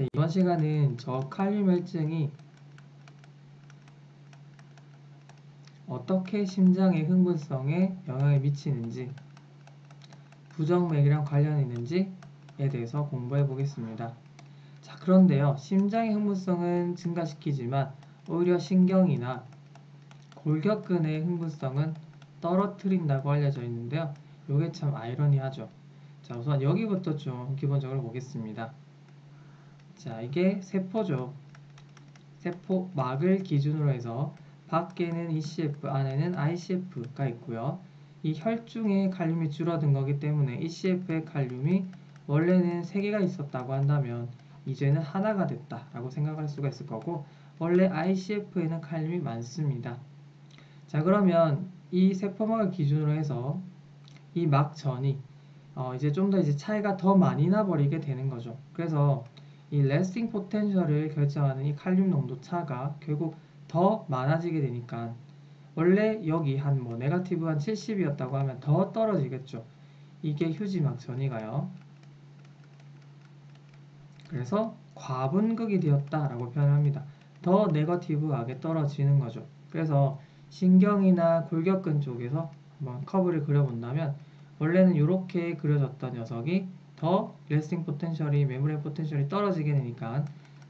네, 이번 시간은 저칼륨 혈증이 어떻게 심장의 흥분성에 영향을 미치는지 부정맥이랑 관련이 있는지에 대해서 공부해 보겠습니다. 자, 그런데요. 심장의 흥분성은 증가시키지만 오히려 신경이나 골격근의 흥분성은 떨어뜨린다고 알려져 있는데요. 이게 참 아이러니하죠. 자, 우선 여기부터 좀 기본적으로 보겠습니다. 자, 이게 세포죠. 세포막을 기준으로 해서 밖에는 ECF, 안에는 ICF가 있고요. 이 혈중의 칼륨이 줄어든 거기 때문에 ECF의 칼륨이 원래는 3개가 있었다고 한다면 이제는 하나가 됐다라고 생각할 수가 있을 거고 원래 ICF에는 칼륨이 많습니다. 자 그러면 이 세포막을 기준으로 해서 이 막전위 어 이제 좀 더 이제 차이가 더 많이 나버리게 되는 거죠. 그래서 이 resting potential을 결정하는 이 칼륨 농도 차가 결국 더 많아지게 되니까 원래 여기 한 뭐 negative 한 70이었다고 하면 더 떨어지겠죠. 이게 휴지막 전위가요. 그래서 과분극이 되었다라고 표현합니다. 더 negative하게 떨어지는 거죠. 그래서 신경이나 골격근 쪽에서 한번 커브를 그려본다면 원래는 이렇게 그려졌던 녀석이 더 resting potential이 membrane potential이 떨어지게 되니까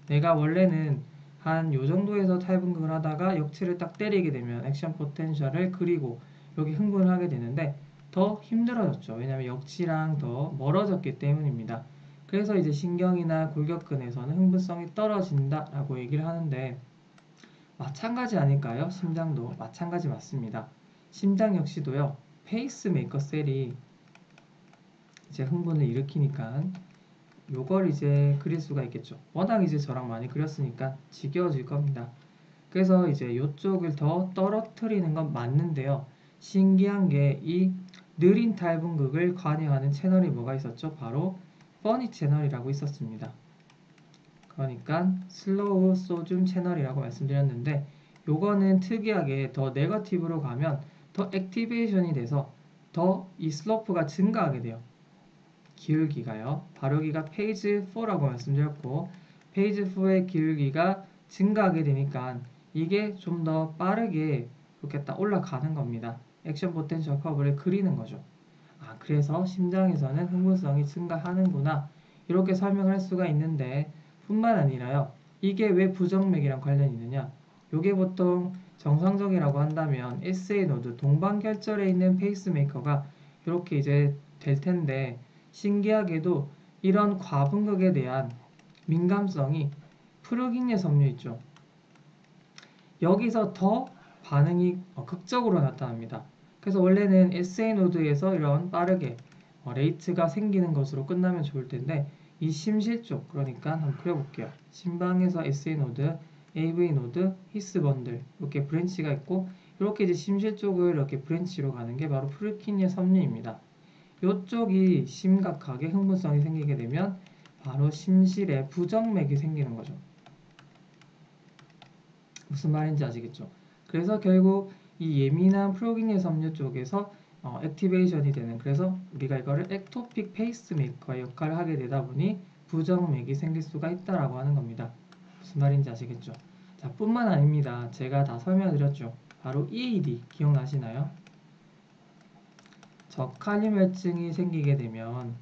내가 원래는 한 요 정도에서 탈분극을 하다가 역치를 딱 때리게 되면 action potential을 그리고 여기 흥분을 하게 되는데 더 힘들어졌죠. 왜냐하면 역치랑 더 멀어졌기 때문입니다. 그래서 이제 신경이나 골격근에서는 흥분성이 떨어진다라고 얘기를 하는데 마찬가지 아닐까요? 심장도 마찬가지 맞습니다. 심장 역시도요. pacemaker cell이 이제 흥분을 일으키니까 요걸 이제 그릴 수가 있겠죠. 워낙 이제 저랑 많이 그렸으니까 지겨워질 겁니다. 그래서 이제 요쪽을 더 떨어뜨리는 건 맞는데요. 신기한 게 이 느린 탈분극을 관여하는 채널이 뭐가 있었죠? 바로 funny channel이라고 있었습니다. 그러니까 slow sodium channel이라고 말씀드렸는데 요거는 특이하게 더 negative로 가면 더 activation이 돼서 더 이 slope가 증가하게 돼요. 기울기가요. 바로 여기가 phase 4라고 말씀드렸고 phase 4의 기울기가 증가하게 되니까 이게 좀 더 빠르게 이렇게 딱 올라가는 겁니다. action potential 커브를 그리는 거죠. 아, 그래서 심장에서는 흥분성이 증가하는구나. 이렇게 설명할 수가 있는데 뿐만 아니라요. 이게 왜 부정맥이랑 관련이 있느냐? 이게 보통 정상적이라고 한다면 SA node 동방결절에 있는 pacemaker가 이렇게 이제 될 텐데 신기하게도 이런 과분극에 대한 민감성이 푸르킨예 섬유 있죠. 여기서 더 반응이 어, 극적으로 나타납니다. 그래서 원래는 SA node에서 이런 빠르게 어, rate가 생기는 것으로 끝나면 좋을 텐데 이 심실 쪽 그러니까 한번 그려볼게요. 심방에서 SA node, AV node, His bundle 이렇게 branch가 있고 이렇게 이제 심실 쪽을 이렇게 branch로 가는 게 바로 푸르키니에 섬유입니다. 이쪽이 심각하게 흥분성이 생기게 되면 바로 심실에 부정맥이 생기는 거죠. 무슨 말인지 아시겠죠? 그래서 결국 이 예민한 푸르키니에 섬유 쪽에서 어, activation이 되는 그래서 우리가 이거를 ectopic pacemaker의 역할을 하게 되다 보니 부정맥이 생길 수가 있다라고 하는 겁니다. 무슨 말인지 아시겠죠? 자, 뿐만 아닙니다. 제가 다 설명드렸죠. 바로 EAD 기억나시나요? 저칼륨혈증이 생기게 되면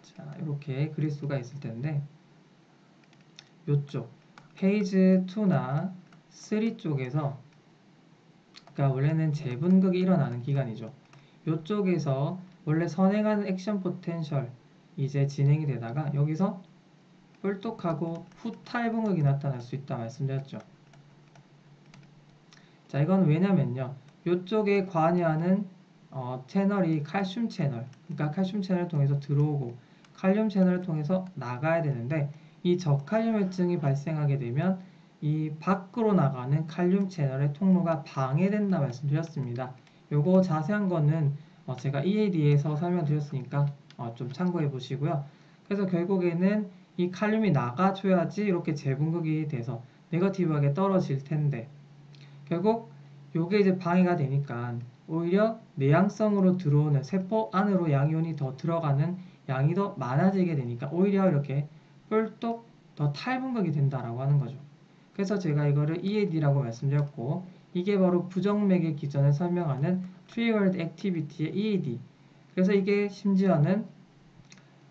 자, 이렇게 그릴 수가 있을 텐데 요쪽 phase 2나 3 쪽에서 그러니까 원래는 재분극이 일어나는 기간이죠. 이쪽에서 원래 선행하는 action potential 이제 진행이 되다가 여기서 불뚝하고 후탈분극이 나타날 수 있다 말씀드렸죠. 자 이건 왜냐면요. 이쪽에 관여하는 어, 채널이 칼슘 채널 그러니까 칼슘 채널을 통해서 들어오고 칼륨 채널을 통해서 나가야 되는데 이 저칼륨혈증이 발생하게 되면 이 밖으로 나가는 칼륨 채널의 통로가 방해된다 말씀드렸습니다. 요거 자세한 거는 어 제가 EAD에서 설명드렸으니까 어 좀 참고해 보시고요. 그래서 결국에는 이 칼륨이 나가줘야지 이렇게 재분극이 돼서 네거티브하게 떨어질 텐데 결국 요게 이제 방해가 되니까 오히려 내향성으로 들어오는 세포 안으로 양이온이 더 들어가는 양이 더 많아지게 되니까 오히려 이렇게 뿔독 더 탈분각이 된다라고 하는 거죠. 그래서 제가 이거를 EAD라고 말씀드렸고 이게 바로 부정맥의 기전을 설명하는 Triggered Activity의 EAD. 그래서 이게 심지어는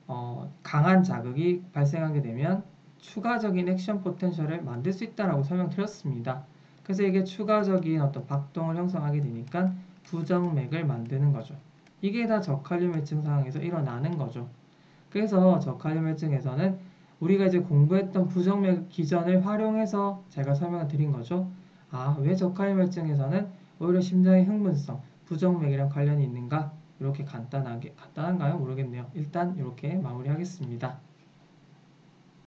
어, 강한 자극이 발생하게 되면 추가적인 액션 포텐셜을 만들 수 있다라고 설명드렸습니다. 그래서 이게 추가적인 어떤 박동을 형성하게 되니까 부정맥을 만드는 거죠. 이게 다 저칼륨혈증 상황에서 일어나는 거죠. 그래서 저칼륨혈증에서는 우리가 이제 공부했던 부정맥 기전을 활용해서 제가 설명을 드린 거죠. 아, 왜 저칼륨혈증에서는 오히려 심장의 흥분성, 부정맥이랑 관련이 있는가? 이렇게 간단하게, 간단한가요? 모르겠네요. 일단 이렇게 마무리하겠습니다.